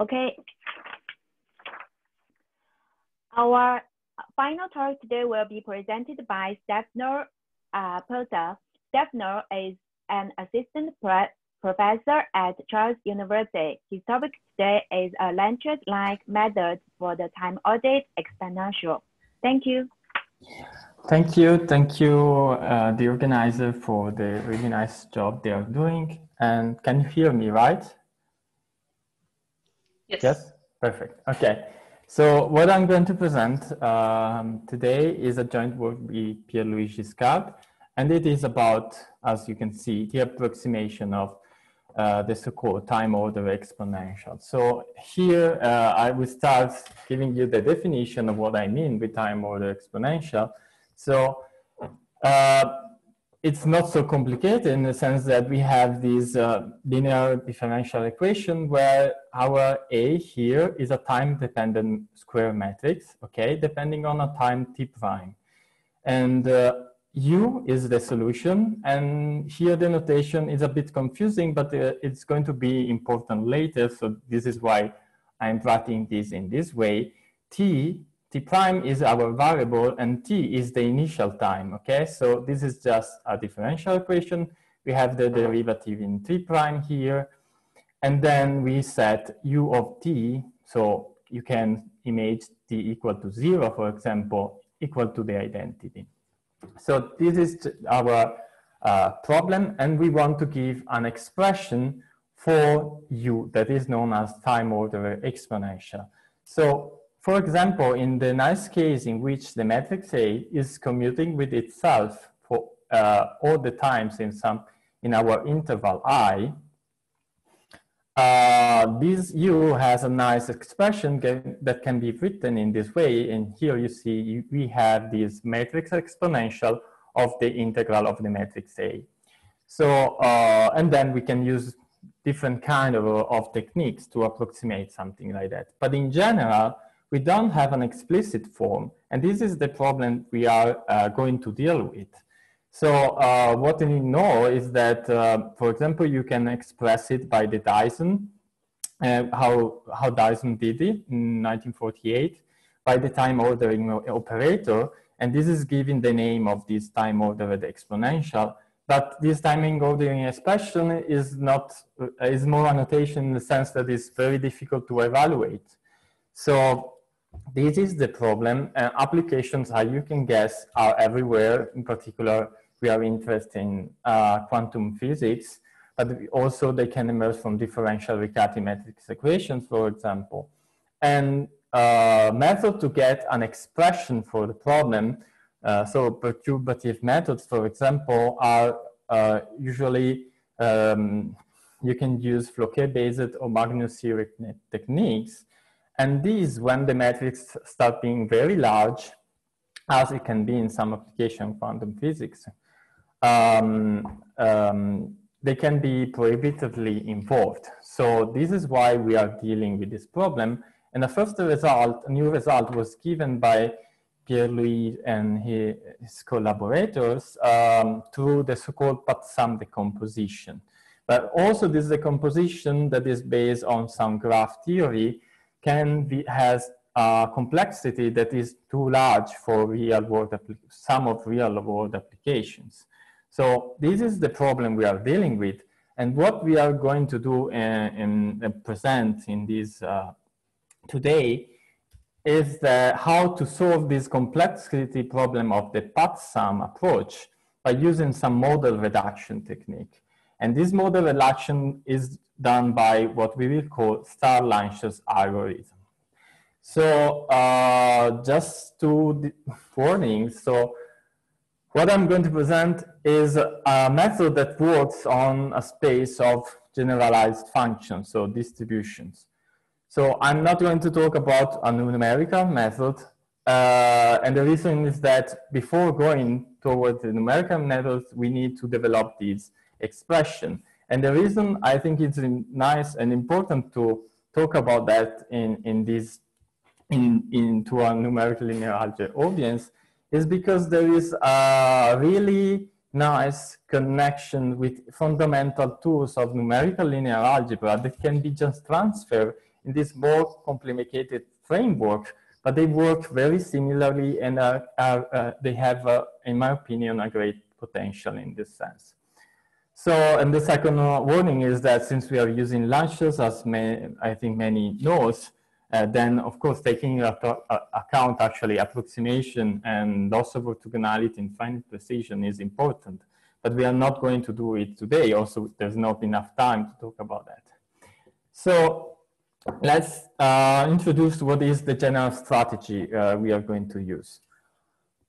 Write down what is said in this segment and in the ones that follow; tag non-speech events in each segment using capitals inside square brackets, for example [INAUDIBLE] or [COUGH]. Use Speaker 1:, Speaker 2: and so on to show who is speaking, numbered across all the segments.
Speaker 1: Okay. Our final talk today will be presented by Stefano uh, Pozza. Stefano is an assistant professor at Charles University. His topic today is a Lanczos-like method for the time-ordered exponential. Thank you.
Speaker 2: Thank you. Thank you, uh, the organizer, for the really nice job they are doing. And can you hear me, right?
Speaker 3: Yes.
Speaker 2: Yes? Perfect. Okay. So what I'm going to present um, today is a joint work with Pierre-Louis Giscard, and it is about, as you can see, the approximation of uh, the so-called time order exponential. So here uh, I will start giving you the definition of what I mean with time order exponential. So uh, it's not so complicated in the sense that we have this uh, linear differential equation where our A here is a time-dependent square matrix, okay, depending on a time t prime. And uh, U is the solution, and here the notation is a bit confusing, but uh, it's going to be important later, so this is why I'm writing this in this way. T, T prime is our variable, and T is the initial time, okay? So this is just a differential equation. We have the derivative in T prime here, and then we set U of T, so you can image T equal to zero, for example, equal to the identity. So this is our uh, problem, and we want to give an expression for u that is known as time order exponential. So for example, in the nice case in which the matrix A is commuting with itself for uh, all the times in some in our interval i, uh, this u has a nice expression that can be written in this way. And here you see we have this matrix exponential of the integral of the matrix A. So, uh, and then we can use different kind of, of techniques to approximate something like that. But in general, we don't have an explicit form. And this is the problem we are uh, going to deal with. So uh, what we know is that, uh, for example, you can express it by the Dyson, uh, how, how Dyson did it in 1948, by the time ordering operator. And this is given the name of this time ordered exponential. But this timing ordering expression is not, uh, is more a notation in the sense that it's very difficult to evaluate. So this is the problem. Uh, applications, as you can guess, are everywhere, in particular we are interested in uh, quantum physics, but also they can emerge from differential Riccati matrix equations, for example. And uh, method to get an expression for the problem, uh, so perturbative methods, for example, are uh, usually, um, you can use Floquet-based or Magnus-series techniques. And these, when the matrix start being very large, as it can be in some application quantum physics, um, um, they can be prohibitively involved. So this is why we are dealing with this problem. And the first result, a new result was given by Pierre-Louis and his, collaborators um, through the so-called path-sum decomposition. But also this decomposition that is based on some graph theory can be, has a complexity that is too large for real world, some of real world applications. So this is the problem we are dealing with. And what we are going to do and uh, present in this uh, today is the, how to solve this complexity problem of the path sum approach by using some model reduction technique. And this model reduction is done by what we will call Star-Lanczos algorithm. So uh, just two [LAUGHS] warnings. So what I'm going to present is a method that works on a space of generalized functions, so distributions. So I'm not going to talk about a numerical method. Uh, and the reason is that before going towards the numerical methods, we need to develop these expression. And the reason I think it's nice and important to talk about that in, in this, in, into a numerical linear algebra audience is because there is a really nice connection with fundamental tools of numerical linear algebra that can be just transferred in this more complicated framework, but they work very similarly and are, are, uh, they have, uh, in my opinion, a great potential in this sense. So, and the second warning is that since we are using Lanczos, as may, I think many knows, uh, then of course taking into account actually approximation and loss of orthogonality and finite precision is important. But we are not going to do it today. Also, there's not enough time to talk about that. So let's uh, introduce what is the general strategy uh, we are going to use.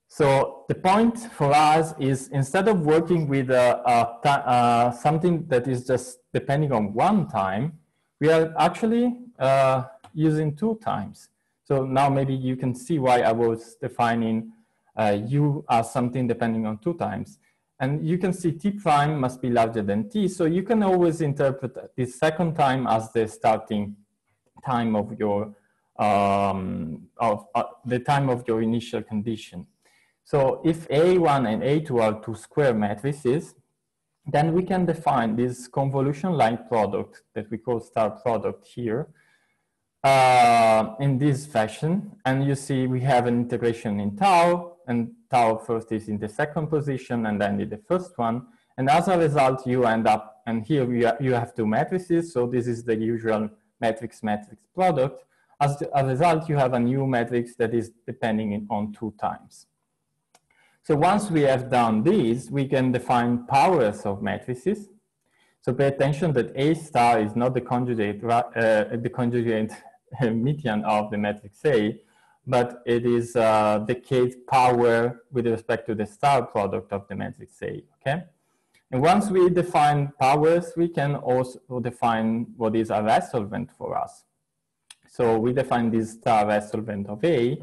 Speaker 2: So the point for us is instead of working with a uh, something that is just depending on one time, we are actually uh, using two times. So now maybe you can see why I was defining uh, u as something depending on two times. And you can see t prime must be larger than t. So you can always interpret this second time as the starting time of your, um, of uh, the time of your initial condition. So if A1 and A2 are two square matrices, then we can define this convolution line product that we call star product here uh, in this fashion. And you see we have an integration in tau and tau first is in the second position and then in the first one. And as a result, you end up, and here you, you have two matrices. So this is the usual matrix matrix product. As a result, you have a new matrix that is depending on two times. So once we have done this, we can define powers of matrices. So pay attention that A star is not the conjugate, uh, the conjugate [LAUGHS] median of the matrix A, but it is uh, the case power with respect to the star product of the matrix A, okay? And once we define powers, we can also define what is a resolvent for us. So we define this star resolvent of A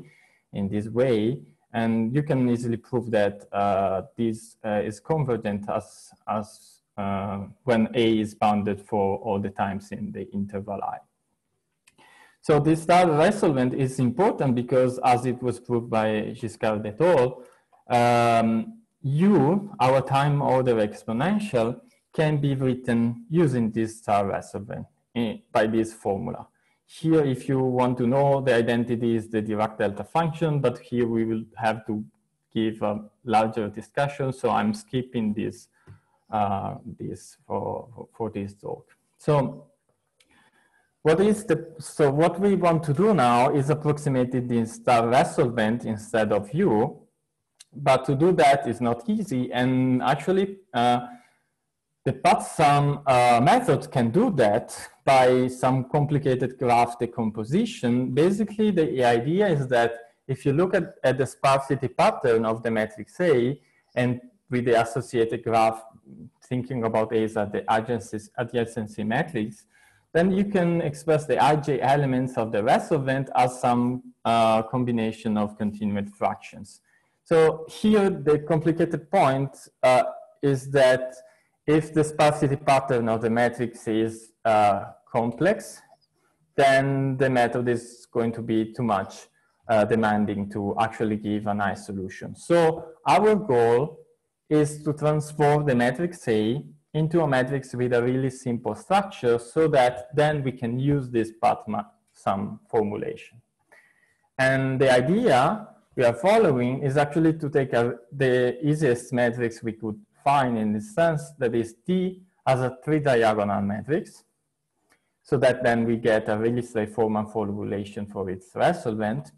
Speaker 2: in this way, and you can easily prove that uh, this uh, is convergent as, as uh, when A is bounded for all the times in the interval I. So this star resolvent is important because as it was proved by Giscard et al., um, U, our time order exponential, can be written using this star resolvent eh, by this formula. Here, if you want to know the identity is the Dirac delta function, but here we will have to give a larger discussion. So I'm skipping this, this for, for this talk. So what is the, so what we want to do now is approximate the star resolvent instead of U, but to do that is not easy. And actually, uh, the PathSum uh, method can do that by some complicated graph decomposition. Basically, the idea is that if you look at, at the sparsity pattern of the matrix A and with the associated graph, thinking about A as the adjacency, adjacency matrix, then you can express the ij elements of the resolvent as some uh, combination of continued fractions. So here the complicated point uh, is that if the sparsity pattern of the matrix is uh, complex, then the method is going to be too much uh, demanding to actually give a nice solution. So our goal is to transform the matrix A into a matrix with a really simple structure so that then we can use this path sum formulation. And the idea we are following is actually to take a, the easiest matrix we could find in this sense that is T as a three diagonal matrix so that then we get a really straightforward formulation for its resolvent.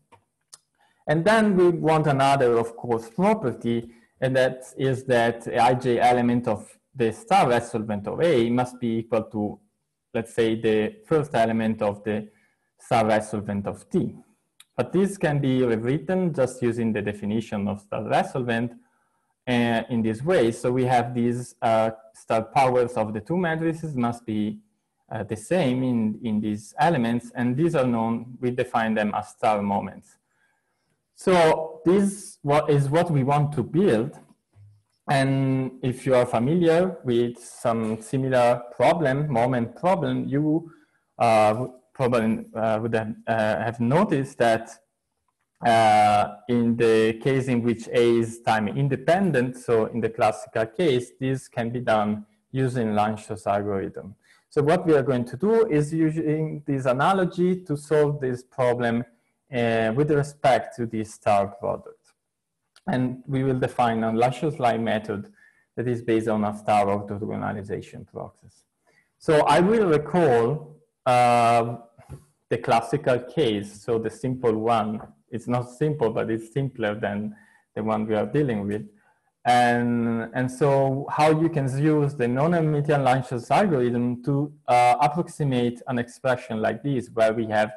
Speaker 2: And then we want another, of course, property, and that is that the ij element of the star resolvent of A must be equal to, let's say, the first element of the star resolvent of T. But this can be rewritten just using the definition of star resolvent uh, in this way. So we have these uh, star powers of the two matrices must be uh, the same in, in these elements, and these are known, we define them as star moments. So this is what we want to build. And if you are familiar with some similar problem, moment problem, you uh, probably uh, would have, uh, noticed that uh, in the case in which A is time independent, so in the classical case, this can be done using Lanczos algorithm. So what we are going to do is using this analogy to solve this problem uh, with respect to the star product. And we will define a Lanczos-like method that is based on a star orthogonalization process. So I will recall uh, the classical case, so the simple one. It's not simple, but it's simpler than the one we are dealing with. And, and so how you can use the non-Hermitian Lanczos algorithm to uh, approximate an expression like this, where we have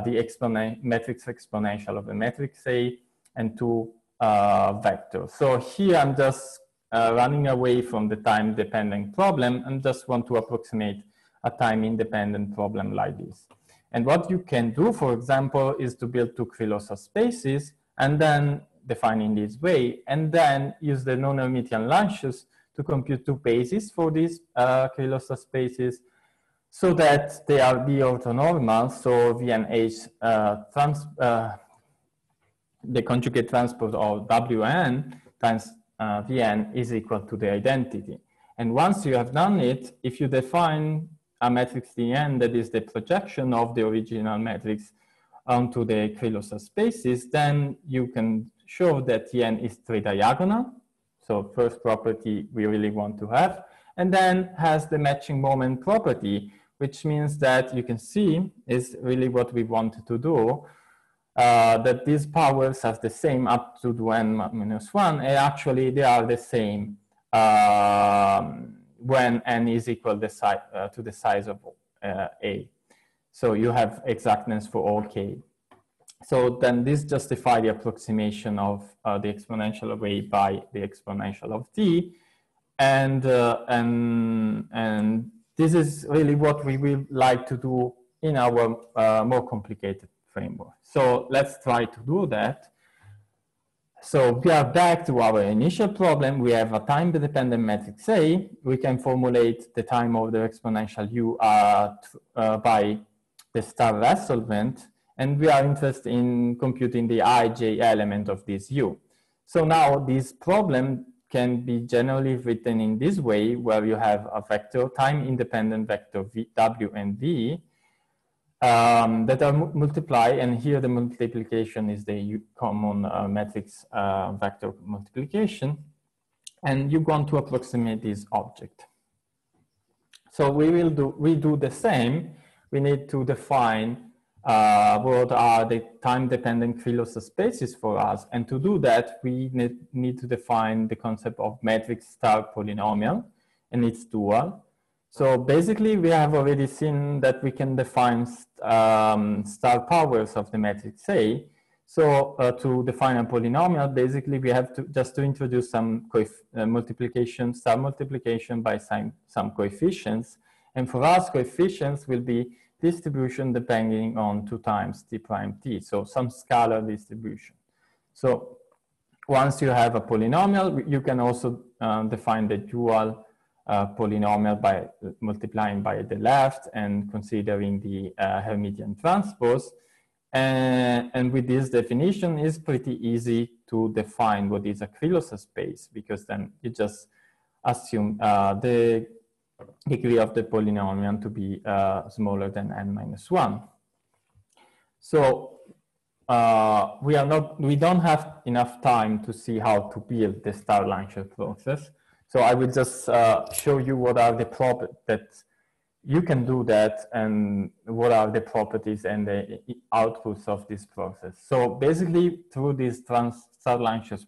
Speaker 2: the exponent, matrix exponential of the matrix A and two uh, vectors. So here I'm just uh, running away from the time-dependent problem and just want to approximate a time-independent problem like this. And what you can do, for example, is to build two Krylov spaces and then define in this way, and then use the non-Hermitian Lanczos to compute two bases for these uh, spaces so that they are the orthonormal, so VNH uh, trans, uh, the conjugate transpose of Wn times uh, Vn is equal to the identity. And once you have done it, if you define a matrix Dn that is the projection of the original matrix onto the Krylov spaces, then you can show that Tn is tridiagonal. So first property we really want to have, and then has the matching moment property, which means that you can see is really what we want to do, uh, that these powers are the same up to n minus one, and actually they are the same um, when n is equal the uh, to the size of uh, a. So you have exactness for all k. So then this justifies the approximation of uh, the exponential array by the exponential of t. And, uh, and, and this is really what we will like to do in our uh, more complicated framework. So let's try to do that. So we are back to our initial problem. We have a time-dependent matrix A. We can formulate the time of the exponential u uh, uh, by the star resolvent and we are interested in computing the ij element of this U. So now this problem can be generally written in this way where you have a vector, time independent vector v, W and V um, that are multiplied and here the multiplication is the common uh, matrix uh, vector multiplication and you want to approximate this object. So we will do, we do the same. We need to define uh, what are the time-dependent Krylov spaces for us. And to do that, we need, need to define the concept of matrix star polynomial and its dual. So basically, we have already seen that we can define um, star powers of the matrix A. So uh, to define a polynomial, basically, we have to just to introduce some uh, multiplication, star multiplication by some, some coefficients. And for us, coefficients will be distribution depending on two times t prime t, so some scalar distribution. So once you have a polynomial, you can also uh, define the dual uh, polynomial by multiplying by the left and considering the uh, Hermitian transpose. And, and, with this definition, it's pretty easy to define what is a Krylov space because then you just assume uh, the degree of the polynomial to be uh, smaller than n minus 1. So uh, we are not, we don't have enough time to see how to build the star Lanczos process. So I will just uh, show you what are the properties that you can do that and what are the properties and the outputs of this process. So basically through this trans star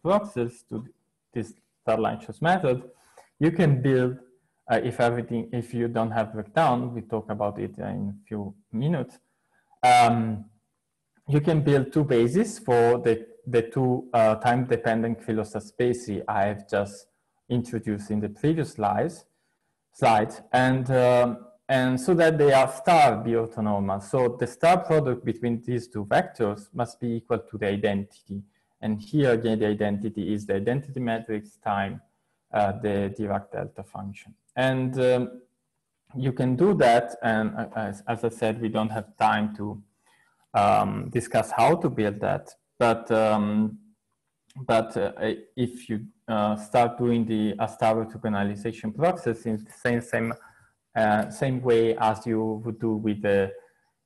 Speaker 2: process to this star method, you can build uh, if everything, if you don't have breakdown, we talk about it in a few minutes, um, you can build two bases for the, the two uh, time-dependent Krylosov spaces I have just introduced in the previous slides, slides, and, um, and so that they are star B orthonormal. So the star product between these two vectors must be equal to the identity. And here again, the identity is the identity matrix time uh, the Dirac delta function. And um, you can do that. And uh, as, as, I said, we don't have time to um, discuss how to build that. But, um, but uh, if you uh, start doing the star orthogonalization process in the same, same uh, same way as you would do with the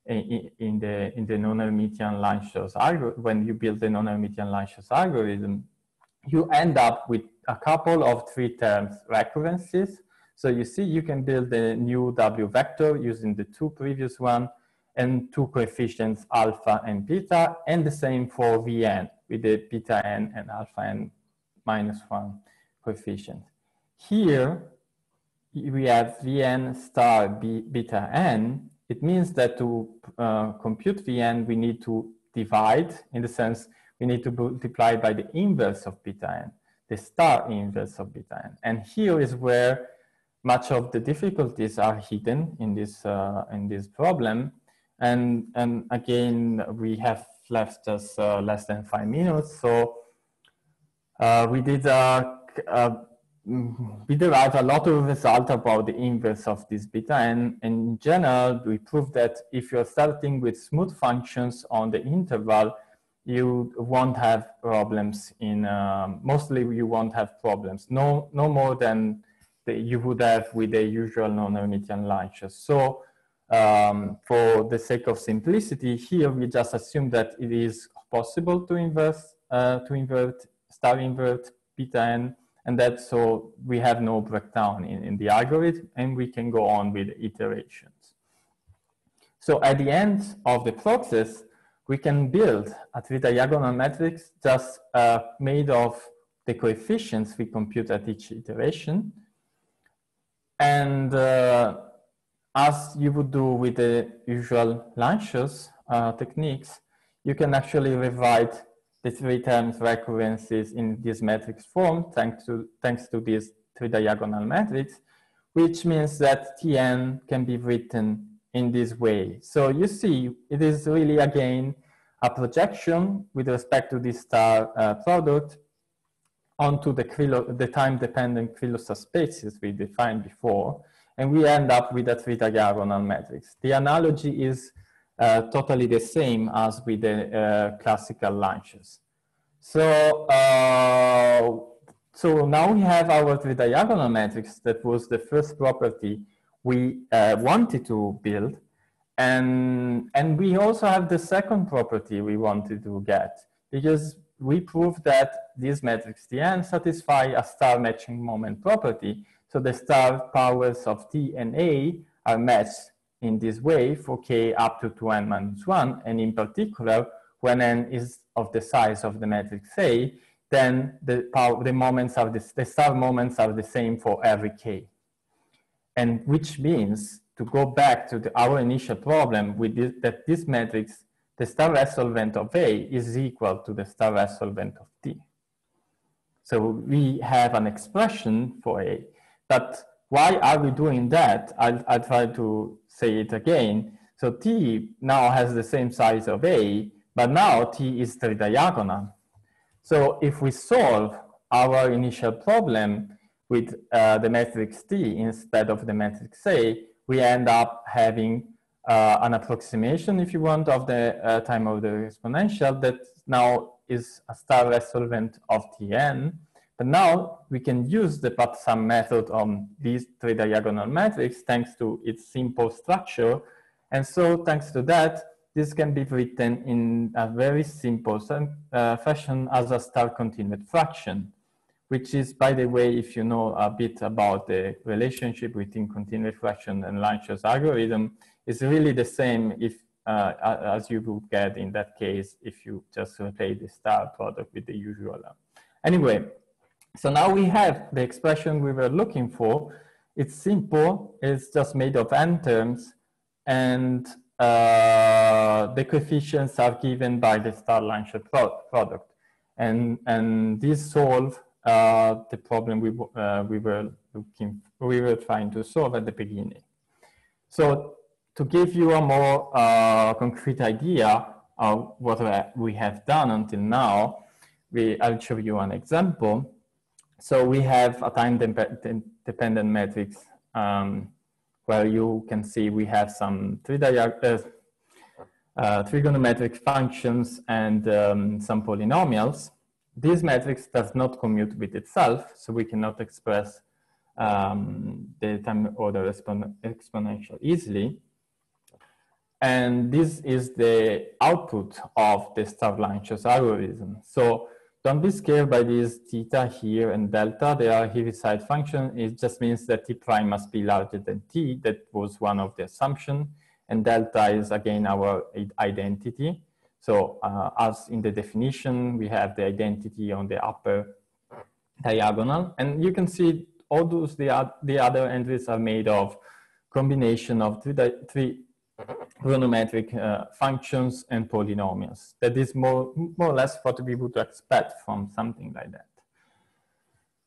Speaker 2: in, the in the non-Hermitian Lanczos algorithm. When you build the non-Hermitian Lanczos algorithm, you end up with a couple of three terms recurrences. So you see, you can build a new W vector using the two previous one and two coefficients alpha and beta, and the same for Vn with the beta n and alpha n minus one coefficient. Here, we have Vn star b, beta n. It means that to uh, compute Vn, we need to divide in the sense we need to multiply by the inverse of beta n, the star inverse of beta n. And here is where much of the difficulties are hidden in this, uh, in this problem. And, and again, we have left us uh, less than five minutes. So uh, we did, uh, uh, we derived a lot of results about the inverse of this beta. And, and in general, we proved that if you're starting with smooth functions on the interval, you won't have problems in, um, mostly you won't have problems. No, no more than you would have with the usual non-Hermitian Lanczos. So um, for the sake of simplicity, here we just assume that it is possible to inverse, uh, to invert, star invert beta n, and that so we have no breakdown in, in the algorithm and we can go on with iterations. So at the end of the process, we can build a three-diagonal matrix just uh, made of the coefficients we compute at each iteration. And uh, as you would do with the usual Lanczos uh, techniques, you can actually rewrite the three terms recurrences in this matrix form thanks to, thanks to this three-diagonal matrix, which means that Tn can be written in this way. So you see, it is really, again, a projection with respect to this star uh, product onto the, the time-dependent Krylov spaces we defined before, and we end up with a three-diagonal matrix. The analogy is uh, totally the same as with the uh, classical Lanczos. So, uh, so now we have our three-diagonal matrix that was the first property we uh, wanted to build. And, and we also have the second property we wanted to get because we prove that these matrix Tn satisfy a star matching moment property. So the star powers of T and A are matched in this way for k up to 2n minus 1. And in particular, when n is of the size of the matrix A, then the, power, the moments of the, the star moments are the same for every k and which means to go back to the, our initial problem with this, that this matrix, the star resolvent of A is equal to the star resolvent of T. So we have an expression for A, but why are we doing that? I'll, I'll try to say it again. So T now has the same size of A, but now T is three-diagonal. So if we solve our initial problem, with uh, the matrix T instead of the matrix A, we end up having uh, an approximation, if you want, of the uh, time of the exponential that now is a star resolvent of Tn. But now we can use the path sum method on these three diagonal matrix thanks to its simple structure. And so thanks to that, this can be written in a very simple uh, fashion as a star continued fraction which is, by the way, if you know a bit about the relationship between continuous fraction and Lanczos algorithm, is really the same if uh, as you would get in that case if you just replace the star product with the usual. Anyway, so now we have the expression we were looking for. It's simple, it's just made of n terms, and uh, the coefficients are given by the star Lanczos pro product. And, and this solve uh, the problem we, uh, we were looking, we were trying to solve at the beginning. So to give you a more uh, concrete idea of what we have done until now, we, I'll show you an example. So we have a time dependent matrix um, where you can see we have some three uh, uh, trigonometric functions and um, some polynomials this matrix does not commute with itself, so we cannot express um, the time order expon exponential easily. And this is the output of the Star-Lanczos algorithm. So don't be scared by this theta here and delta. They are Heaviside function. It just means that t prime must be larger than t. That was one of the assumption. And delta is again our identity. So uh, as in the definition, we have the identity on the upper diagonal. And you can see all those, the, the other entries are made of combination of three, three trigonometric uh, functions and polynomials. That is more, more or less what we would expect from something like that.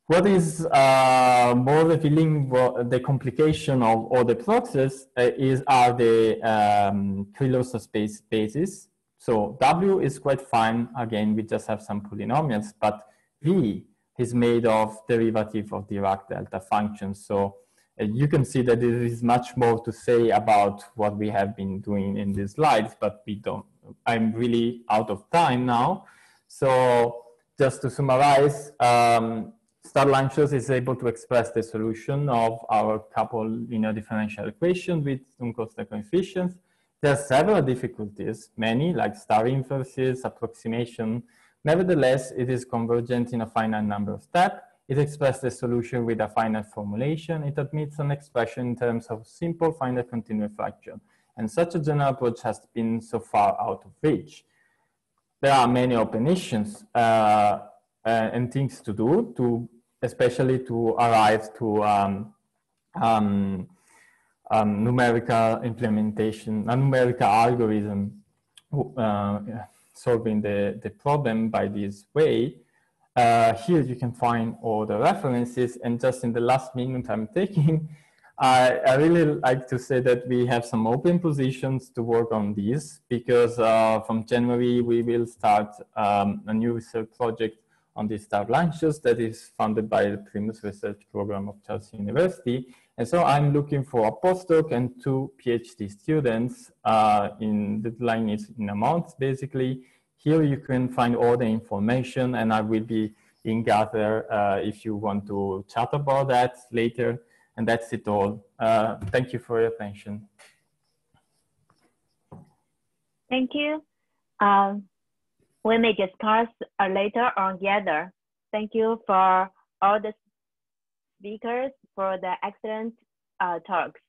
Speaker 2: What is uh, more revealing the complication of all the process uh, is are the um, space bases. So W is quite fine. Again, we just have some polynomials, but V is made of derivative of Dirac delta functions. So you can see that there is much more to say about what we have been doing in these slides, but we don't, I'm really out of time now. So just to summarize, um, Star-Lanczos is able to express the solution of our couple linear differential equation with non-constant coefficients. There are several difficulties, many like star inverses, approximation. Nevertheless, it is convergent in a finite number of steps it expresses the solution with a finite formulation. It admits an expression in terms of simple finite continuous fraction. And such a general approach has been so far out of reach. There are many open issues uh, uh, and things to do, to especially to arrive to um, um, um, numerical implementation, a numerical algorithm uh, solving the, the problem by this way. Uh, here you can find all the references and just in the last minute I'm taking, [LAUGHS] I, I really like to say that we have some open positions to work on these because uh, from January we will start um, a new research project on these Star-Lanczos that is funded by the Primus Research Program of Charles University. And so I'm looking for a postdoc and two PhD students uh, in the line is in a month basically here you can find all the information and I will be in Gather uh, if you want to chat about that later. And that's it all. Uh, thank you for your attention.
Speaker 1: Thank you. Um, we may discuss uh, later on Gather. Thank you for all the speakers for the excellent uh, talks.